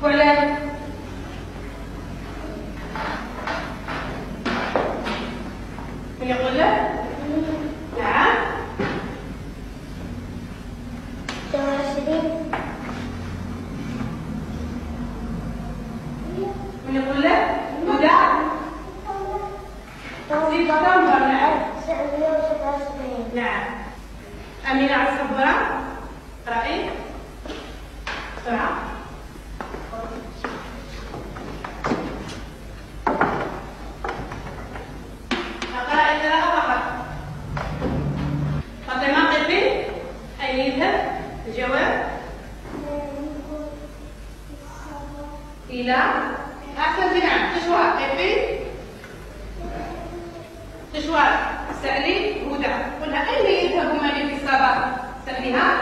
Quelle أمينة على الصبرة رأي؟ بسرعة أقرأ فقط يذهب؟ الجواب. إلى تشوار سألي. هدى. قلها أين يذهب الصباح؟ سأليها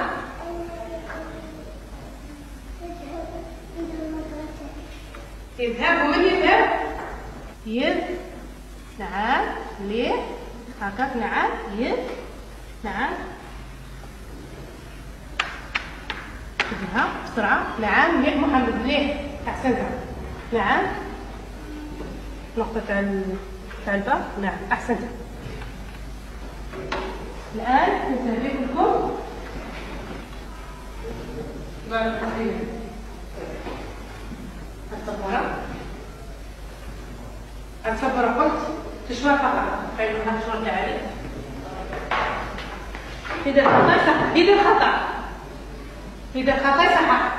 يذهب ومن يذهب؟ يذ نعم ليه؟ هكاك نعم يذ نعم. تجيها بسرعة. نعم ليه محمد ليه؟ أحسنت نعم. نقطة تاع ال- تاع الباء نعم أحسنت الآن ننتهي لكم الله فيك. الصبرة الصبرة قلت تشوى فقط خيرها تشوى تعالي إذا الخطأ صح إذا الخطأ إذا الخطأ صح.